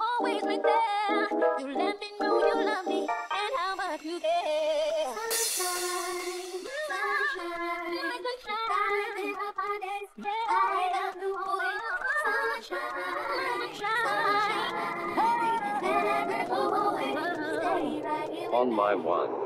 always right there. You let me know you love me and how much you care. On my one.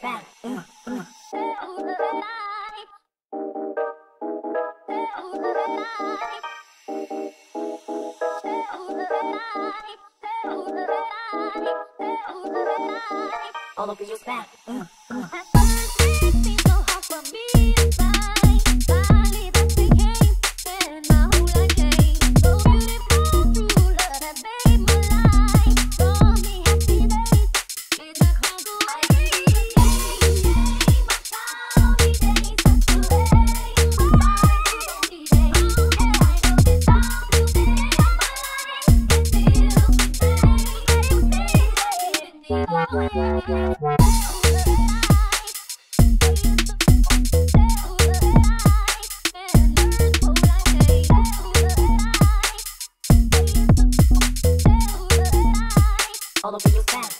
span. All over your span. All over your span.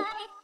Bye.